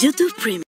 YouTube Premium.